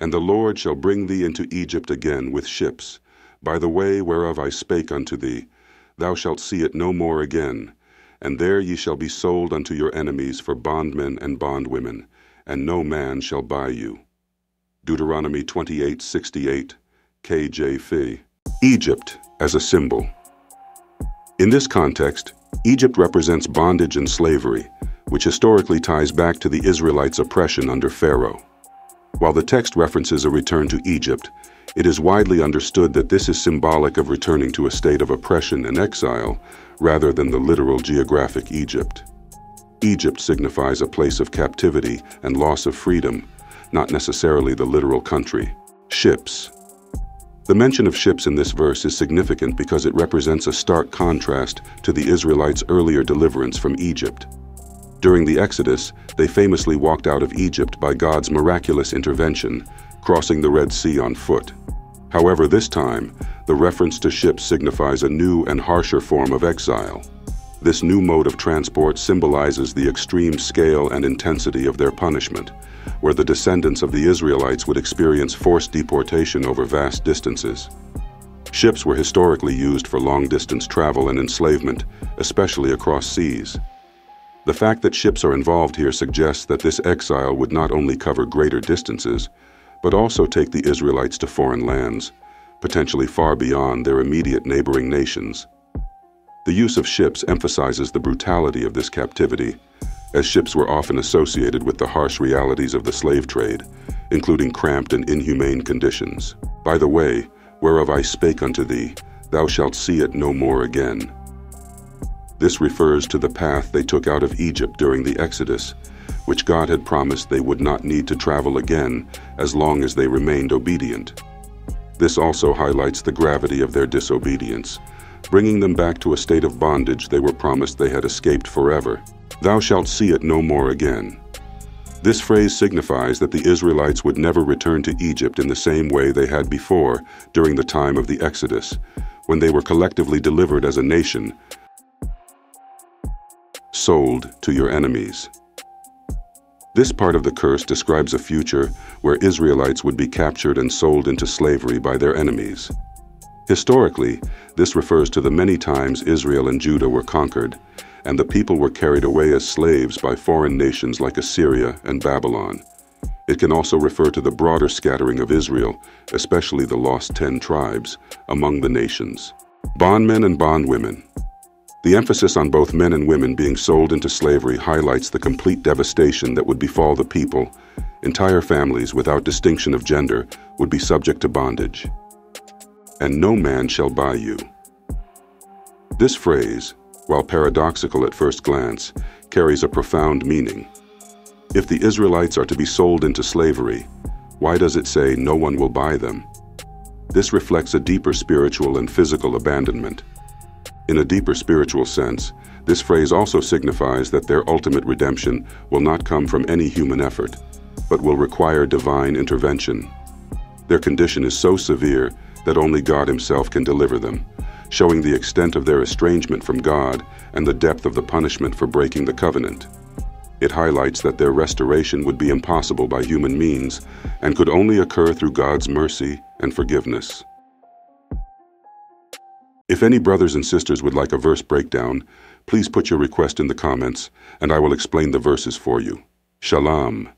And the Lord shall bring thee into Egypt again with ships, by the way whereof I spake unto thee. Thou shalt see it no more again. And there ye shall be sold unto your enemies for bondmen and bondwomen, and no man shall buy you. Deuteronomy 28:68, KJV. Egypt as a symbol. In this context, Egypt represents bondage and slavery, which historically ties back to the Israelites' oppression under Pharaoh. While the text references a return to Egypt, it is widely understood that this is symbolic of returning to a state of oppression and exile rather than the literal geographic Egypt. Egypt signifies a place of captivity and loss of freedom, not necessarily the literal country. Ships. The mention of ships in this verse is significant because it represents a stark contrast to the Israelites' earlier deliverance from Egypt. During the Exodus, they famously walked out of Egypt by God's miraculous intervention, crossing the Red Sea on foot. However, this time, the reference to ships signifies a new and harsher form of exile. This new mode of transport symbolizes the extreme scale and intensity of their punishment, where the descendants of the Israelites would experience forced deportation over vast distances. Ships were historically used for long-distance travel and enslavement, especially across seas. The fact that ships are involved here suggests that this exile would not only cover greater distances, but also take the Israelites to foreign lands, potentially far beyond their immediate neighboring nations. The use of ships emphasizes the brutality of this captivity, as ships were often associated with the harsh realities of the slave trade, including cramped and inhumane conditions. By the way, whereof I spake unto thee, thou shalt see it no more again. This refers to the path they took out of Egypt during the Exodus, which God had promised they would not need to travel again as long as they remained obedient. This also highlights the gravity of their disobedience, bringing them back to a state of bondage they were promised they had escaped forever. Thou shalt see it no more again. This phrase signifies that the Israelites would never return to Egypt in the same way they had before during the time of the Exodus, when they were collectively delivered as a nation sold to your enemies. This part of the curse describes a future where Israelites would be captured and sold into slavery by their enemies. Historically, this refers to the many times Israel and Judah were conquered, and the people were carried away as slaves by foreign nations like Assyria and Babylon. It can also refer to the broader scattering of Israel, especially the lost ten tribes, among the nations. Bondmen and bondwomen, the emphasis on both men and women being sold into slavery highlights the complete devastation that would befall the people. Entire families, without distinction of gender, would be subject to bondage. And no man shall buy you. This phrase, while paradoxical at first glance, carries a profound meaning. If the Israelites are to be sold into slavery, why does it say no one will buy them? This reflects a deeper spiritual and physical abandonment. In a deeper spiritual sense, this phrase also signifies that their ultimate redemption will not come from any human effort, but will require divine intervention. Their condition is so severe that only God himself can deliver them, showing the extent of their estrangement from God and the depth of the punishment for breaking the covenant. It highlights that their restoration would be impossible by human means and could only occur through God's mercy and forgiveness. If any brothers and sisters would like a verse breakdown, please put your request in the comments and I will explain the verses for you. Shalom.